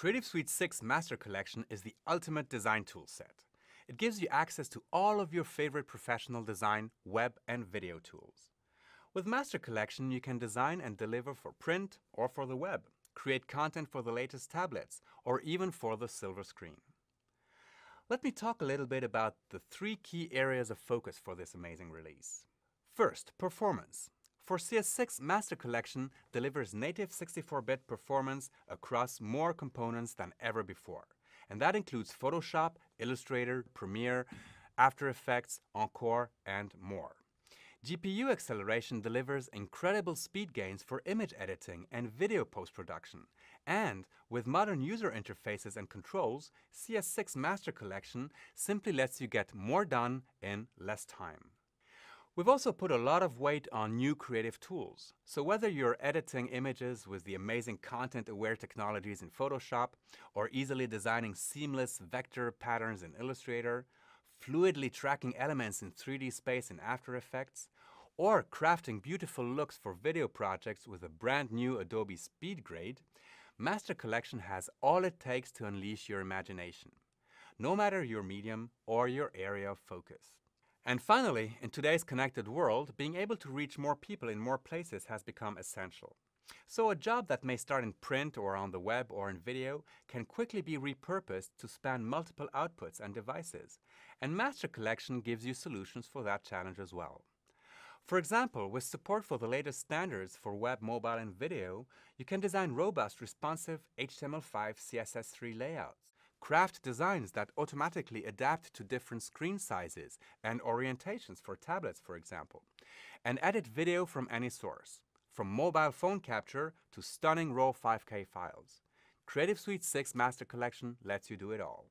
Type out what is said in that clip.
Creative Suite 6 Master Collection is the ultimate design toolset. It gives you access to all of your favorite professional design, web, and video tools. With Master Collection, you can design and deliver for print or for the web, create content for the latest tablets, or even for the silver screen. Let me talk a little bit about the three key areas of focus for this amazing release. First, performance. For CS6, Master Collection delivers native 64-bit performance across more components than ever before. And that includes Photoshop, Illustrator, Premiere, After Effects, Encore, and more. GPU acceleration delivers incredible speed gains for image editing and video post-production. And with modern user interfaces and controls, CS6 Master Collection simply lets you get more done in less time. We've also put a lot of weight on new creative tools. So whether you're editing images with the amazing content-aware technologies in Photoshop, or easily designing seamless vector patterns in Illustrator, fluidly tracking elements in 3D space in After Effects, or crafting beautiful looks for video projects with a brand new Adobe SpeedGrade, Master Collection has all it takes to unleash your imagination, no matter your medium or your area of focus. And finally, in today's connected world, being able to reach more people in more places has become essential. So a job that may start in print or on the web or in video can quickly be repurposed to span multiple outputs and devices. And Master Collection gives you solutions for that challenge as well. For example, with support for the latest standards for web, mobile, and video, you can design robust, responsive HTML5 CSS3 layouts Craft designs that automatically adapt to different screen sizes and orientations for tablets, for example. And edit video from any source, from mobile phone capture to stunning RAW 5K files. Creative Suite 6 Master Collection lets you do it all.